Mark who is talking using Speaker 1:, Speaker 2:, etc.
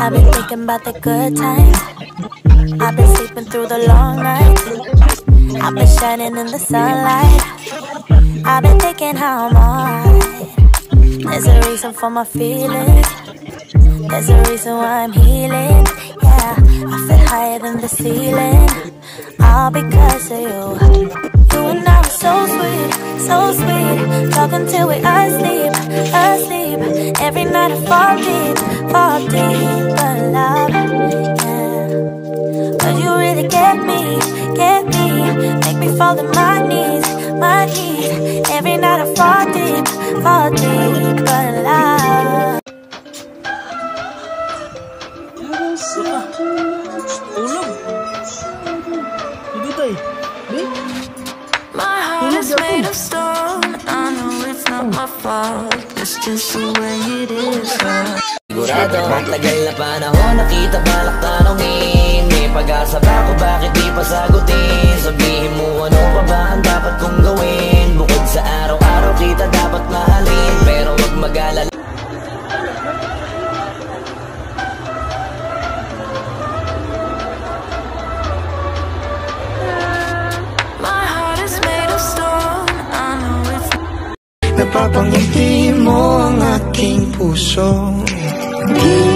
Speaker 1: I've been thinking about the good times. I've been sleeping through the long nights. I've been shining in the sunlight. I've been thinking how I'm alright. There's a reason for my feelings. There's a reason why I'm healing. Ceiling. All because of you. You and I were so sweet, so sweet. Talking till we asleep, asleep. Every night I fall deep, fall deep. But love, yeah. But you really get me, get me. Make me fall to my knees, my knees. Every night I fall deep, fall deep. But love.
Speaker 2: Tulog.
Speaker 1: Not my fault. It's just the way it is.
Speaker 3: Sigurado tagal na panahon Nakita balak tanongin May pag-asa ba ko bakit di pa sagutin
Speaker 4: Napapangiti mo ang aking puso.
Speaker 1: di